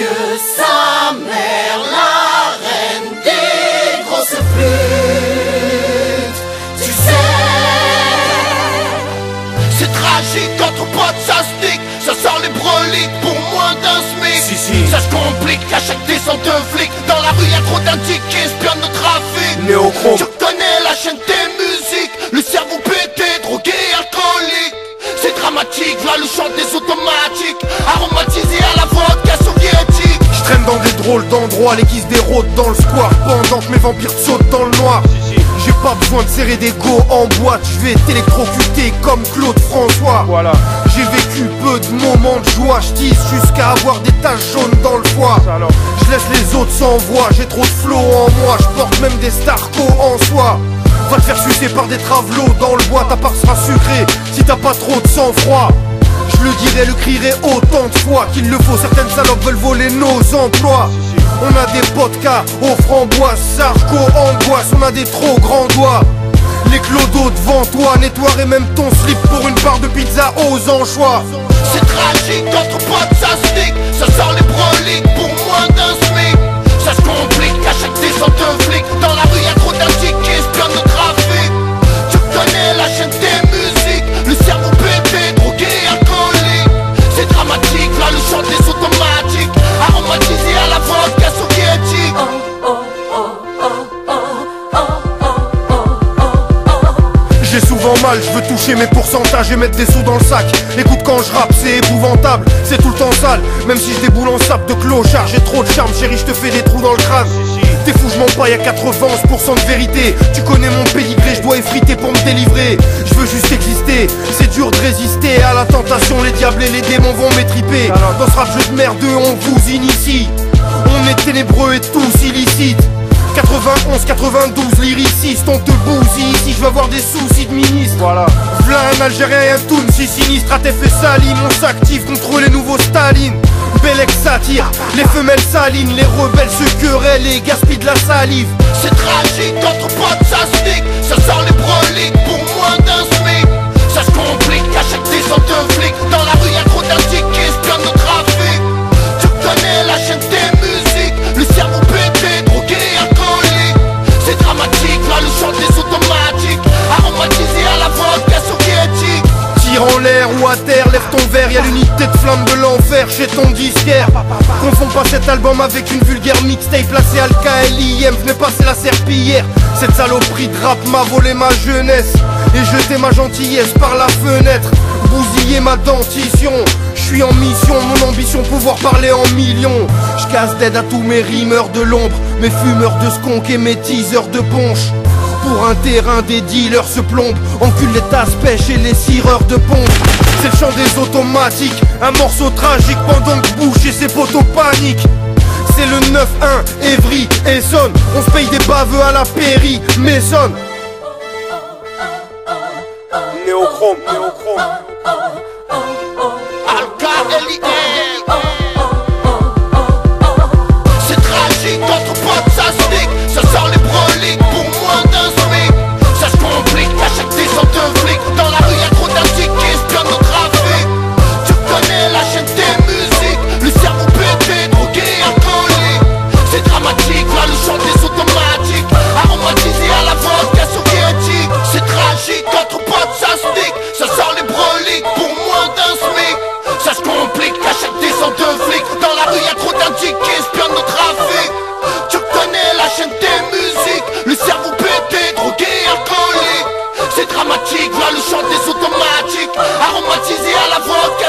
que sa mère, la reine des grosses flûtes. Tu sais, C'est tragique, entre potes ça nique Ça sort les broliques pour moins d'un smic Si, si. Ça se complique à chaque descente de flic Dans la rue y'a trop d'indiques qui espionnent le trafic Néochrome. Tu connais la chaîne des musiques Le cerveau pété, drogué, alcoolique C'est dramatique, là le chant des automatiques Aromatisé à la Je traîne dans des drôles d'endroits, les se dérodent dans le square Pendant que mes vampires sautent dans le noir. J'ai pas besoin de serrer des go en boîte Je vais t'électrocuter comme Claude François. Voilà. J'ai vécu peu de moments de joie Je jusqu'à avoir des taches jaunes dans le foie. Je laisse les autres sans voix J'ai trop de flow en moi Je porte même des starco en soi. Va te faire sucer par des travelots dans le bois Ta part sera sucrée si t'as pas trop de sang-froid le dirai, le crierai autant de fois qu'il le faut. Certaines salopes veulent voler nos emplois. On a des podcasts aux framboises, Sarko, angoisse, on a des trop grands doigts. Les clodos devant toi, nettoierai même ton slip pour une part de pizza aux anchois. C'est tragique, se nique Ça mes pourcentages et mettre des sous dans le sac. Écoute quand je rappe, c'est épouvantable, c'est tout le temps sale. Même si je déboule en sable de clochard, j'ai trop de charme, chérie, je te fais des trous dans le crâne. T'es fou, je mens pas, y'a 91% de vérité. Tu connais mon pédigré, je dois effriter pour me délivrer. Je veux juste exister, c'est dur de résister à la tentation. Les diables et les démons vont m'étriper. Dans ce rap jeu de merde, on vous initie. On est ténébreux et tous illicites. 91, 92, lyriciste, on te bousille ici, je veux avoir des soucis de ministre. Voilà. V'là un Algérien et un Toun, si sinistre, ATF et Salim, on s'active contre les nouveaux Staline. Bellec s'attire, les femelles salines, les rebelles se querellent et gaspillent de la salive. C'est tragique, entre potes ça se Ça sort les broliques pour moins d'un smic Ça se complique à chaque descente à terre, lève ton verre, y'a l'unité de flamme de l'enfer chez ton disquaire. Confonds pas cet album avec une vulgaire mixtape placée al KLIM, venez passer la serpillière. Cette saloperie de rap m'a volé ma jeunesse et jeté ma gentillesse par la fenêtre. Bousiller ma dentition, je suis en mission, mon ambition pouvoir parler en millions. Je casse d'aide à tous mes rimeurs de l'ombre, mes fumeurs de skunk et mes teasers de ponche. Pour un terrain, des dealers se plombent, encule les tasses pêche et les cireurs de pompe. C'est le chant des automatiques, un morceau tragique pendant que Bush et ses poteaux paniquent. C'est le 9-1, Evry, Essonne, on se paye des baveux à la pairie, Maison. Néochrome, néochrome. Al-K-L-I-M la porte.